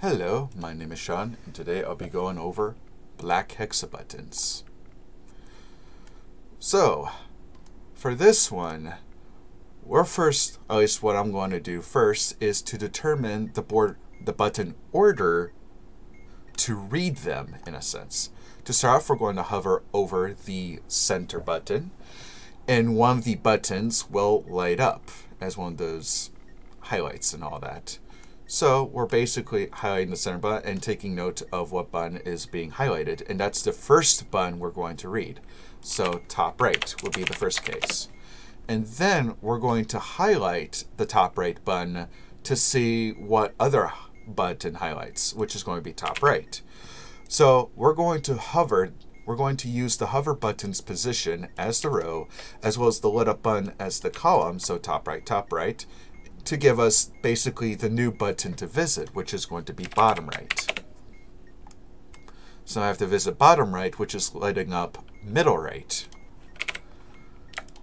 Hello, my name is Sean, and today I'll be going over black hexabuttons. So, for this one, we're first, at least what I'm going to do first, is to determine the board, the button order to read them, in a sense. To start off, we're going to hover over the center button, and one of the buttons will light up as one of those highlights and all that. So we're basically highlighting the center button and taking note of what button is being highlighted. And that's the first button we're going to read. So top right will be the first case. And then we're going to highlight the top right button to see what other button highlights, which is going to be top right. So we're going to hover, we're going to use the hover button's position as the row, as well as the lit up button as the column, so top right, top right, to give us basically the new button to visit, which is going to be bottom right. So I have to visit bottom right, which is lighting up middle right.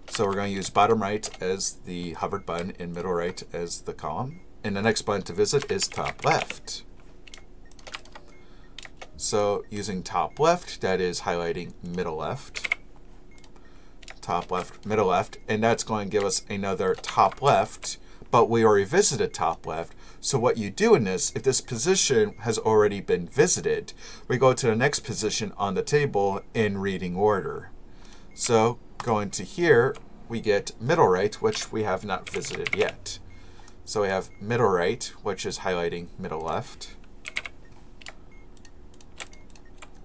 So we're going to use bottom right as the hovered button and middle right as the column. And the next button to visit is top left. So using top left, that is highlighting middle left. Top left, middle left, and that's going to give us another top left but we already visited top left. So what you do in this, if this position has already been visited, we go to the next position on the table in reading order. So going to here, we get middle right, which we have not visited yet. So we have middle right, which is highlighting middle left.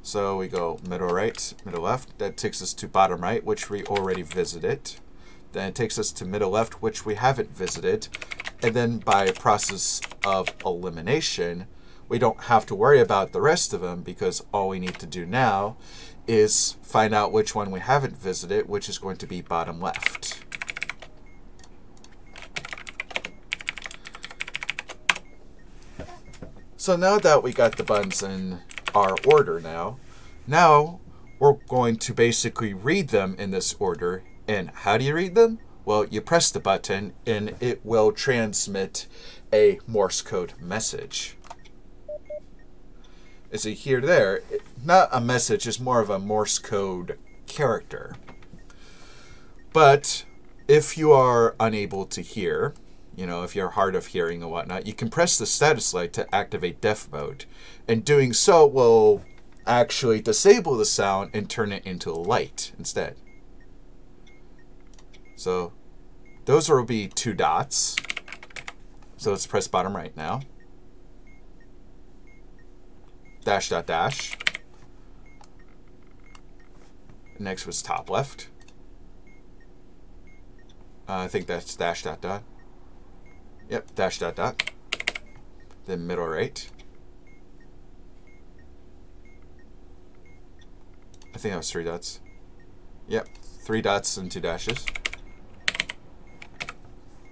So we go middle right, middle left. That takes us to bottom right, which we already visited. Then it takes us to middle left, which we haven't visited. And then by a process of elimination, we don't have to worry about the rest of them because all we need to do now is find out which one we haven't visited, which is going to be bottom left. So now that we got the buttons in our order now, now we're going to basically read them in this order and how do you read them? Well, you press the button and it will transmit a Morse code message. As you hear there, not a message, it's more of a Morse code character. But if you are unable to hear, you know, if you're hard of hearing and whatnot, you can press the status light to activate deaf mode. And doing so will actually disable the sound and turn it into a light instead. So those will be two dots. So let's press bottom right now. Dash dot dash. Next was top left. Uh, I think that's dash dot dot. Yep, dash dot dot. Then middle right. I think that was three dots. Yep, three dots and two dashes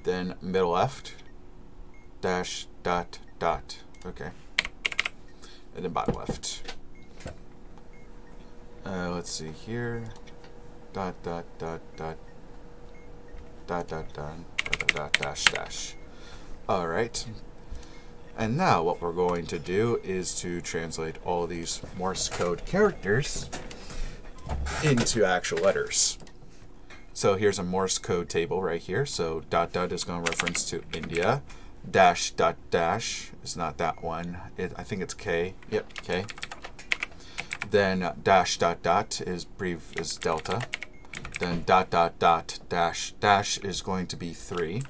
then middle left, dash, dot, dot. Okay. And then bottom left. Uh, let's see here. Dot, dot, dot, dot. Dot, dot, dot, dot, dot, dash, dash. All right. And now what we're going to do is to translate all these Morse code characters into actual letters. So here's a Morse code table right here. So dot dot is going to reference to India. Dash dot dash is not that one. It, I think it's K. Yep, K. Then dash dot dot is brief is delta. Then dot dot dot dash dash is going to be three.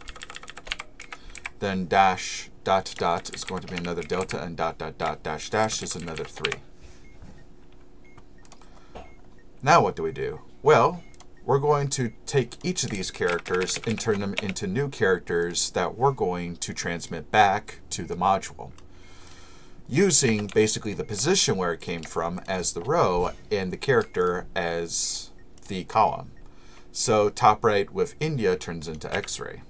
Then dash dot dot is going to be another delta, and dot dot dot dash dash is another three. Now what do we do? Well, we're going to take each of these characters and turn them into new characters that we're going to transmit back to the module using basically the position where it came from as the row and the character as the column. So top right with India turns into X-ray.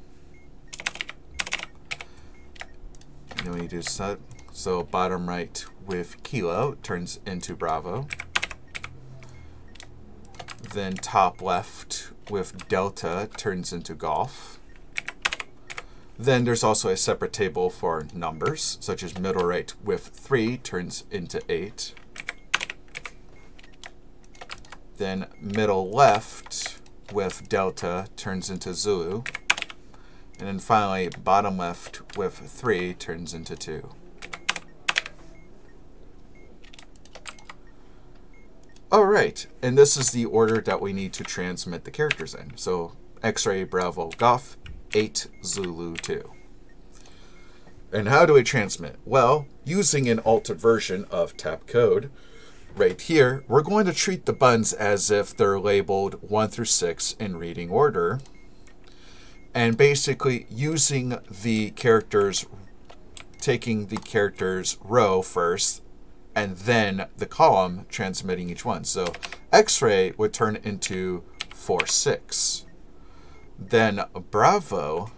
And we do set, so bottom right with Kilo turns into Bravo then top left with delta turns into golf. Then there's also a separate table for numbers, such as middle right with 3 turns into 8. Then middle left with delta turns into Zulu. And then finally, bottom left with 3 turns into 2. Oh, Alright, and this is the order that we need to transmit the characters in. So X-ray, Bravo, Golf, 8, Zulu, 2. And how do we transmit? Well, using an altered version of tap code, right here, we're going to treat the buttons as if they're labeled 1 through 6 in reading order. And basically using the characters, taking the characters row first, and then the column transmitting each one. So X-ray would turn into 4, 6. Then Bravo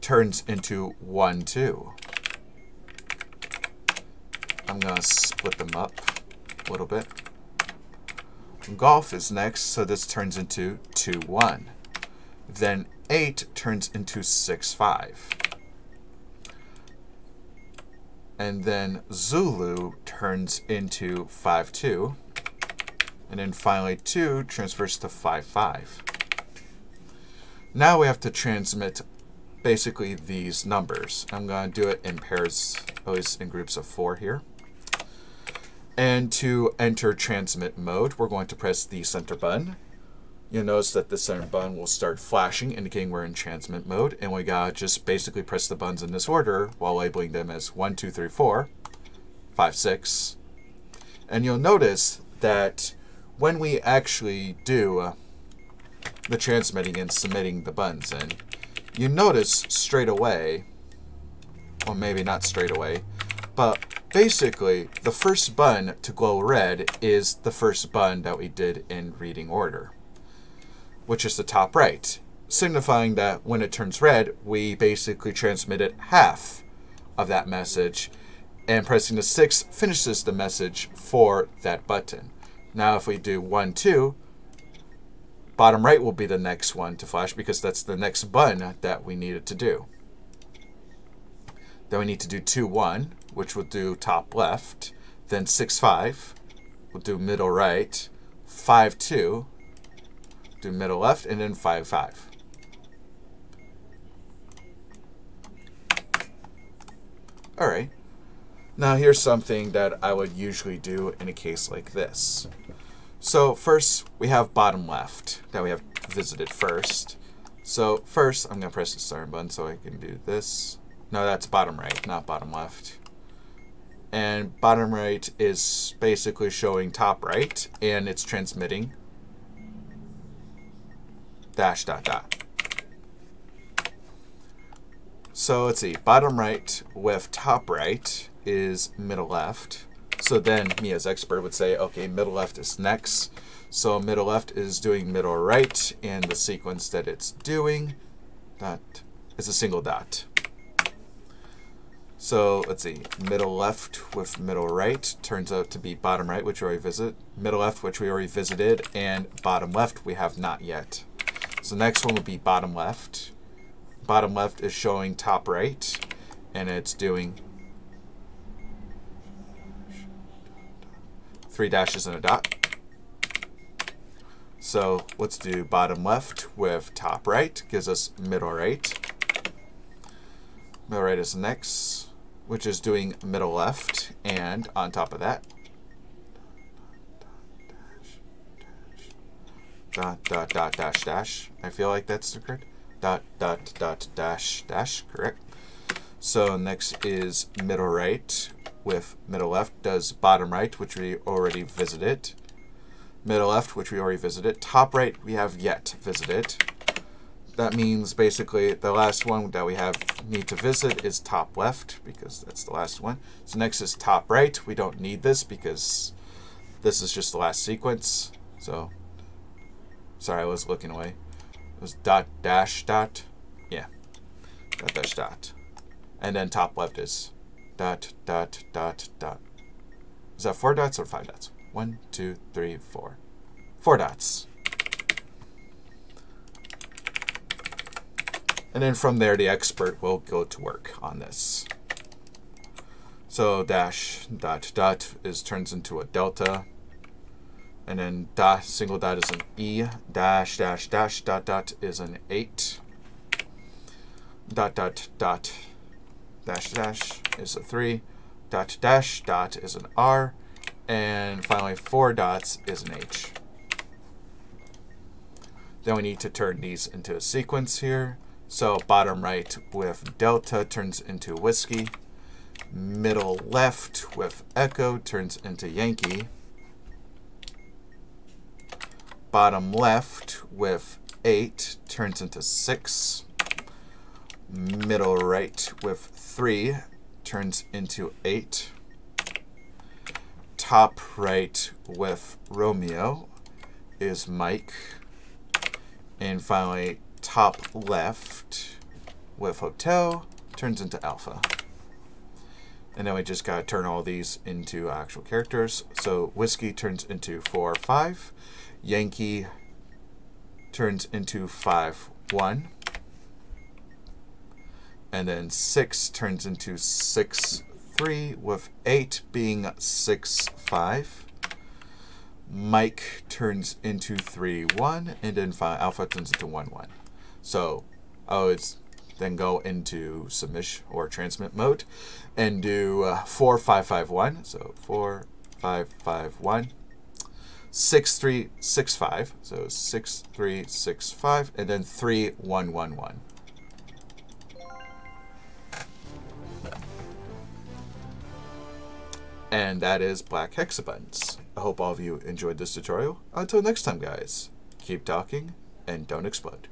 turns into 1, 2. I'm going to split them up a little bit. Golf is next, so this turns into 2, 1. Then 8 turns into 6, 5. And then Zulu turns into 5, 2. And then finally 2 transfers to 5, 5. Now we have to transmit basically these numbers. I'm going to do it in pairs, always in groups of four here. And to enter transmit mode, we're going to press the center button. You'll notice that the center button will start flashing, indicating we're in transmit mode. And we gotta just basically press the buttons in this order while labeling them as 1, 2, 3, 4, 5, 6. And you'll notice that when we actually do uh, the transmitting and submitting the buttons in, you notice straight away, or maybe not straight away, but basically the first button to glow red is the first button that we did in reading order, which is the top right, signifying that when it turns red, we basically transmitted half of that message, and pressing the 6 finishes the message for that button. Now if we do 1, 2, Bottom right will be the next one to flash because that's the next button that we needed to do. Then we need to do 2, 1, which will do top left. Then 6, 5, we'll do middle right. 5, 2, do middle left, and then 5, 5. Alright. Now here's something that I would usually do in a case like this. So first we have bottom left that we have visited first. So first I'm going to press the start button so I can do this. No, that's bottom right, not bottom left. And bottom right is basically showing top right and it's transmitting dash dot dot. So let's see, bottom right with top right is middle left. So then me as expert would say, okay, middle left is next. So middle left is doing middle right, and the sequence that it's doing dot is a single dot. So let's see, middle left with middle right turns out to be bottom right, which we already visited. Middle left, which we already visited, and bottom left we have not yet. So next one would be bottom left. Bottom left is showing top right, and it's doing three dashes and a dot. So let's do bottom left with top right, gives us middle right. Middle right is next, which is doing middle left, and on top of that, dot, dot, dot, dash, dash. I feel like that's the correct. Dot, dot, dot, dash, dash, correct. So next is middle right, with middle left does bottom right, which we already visited. Middle left, which we already visited. Top right, we have yet visited. That means basically the last one that we have need to visit is top left because that's the last one. So next is top right. We don't need this because this is just the last sequence. So, sorry, I was looking away. It was dot dash dot. Yeah, dot dash dot. And then top left is dot, dot, dot, dot. Is that four dots or five dots? One, two, three, four. Four dots. And then from there, the expert will go to work on this. So dash dot dot is turns into a delta. And then single dot is an E. Dash dash dash dot dot is an 8. Dot dot dot dash dash is a 3. Dot dash dot is an R. And finally, four dots is an H. Then we need to turn these into a sequence here. So bottom right with delta turns into whiskey. Middle left with echo turns into Yankee. Bottom left with 8 turns into 6. Middle right with 3 turns into 8. Top right with Romeo is Mike. And finally, top left with hotel turns into alpha. And then we just got to turn all these into actual characters. So whiskey turns into 4, 5. Yankee turns into 5, 1. And then 6 turns into 6, 3, with 8 being 6, 5. Mike turns into 3, 1. And then alpha turns into 1, 1. So, oh, it's then go into submission or transmit mode and do uh, 4551. So 4551. 6365. So 6365 and then 3111. And that is Black Hexabuttons. I hope all of you enjoyed this tutorial. Until next time, guys, keep talking and don't explode.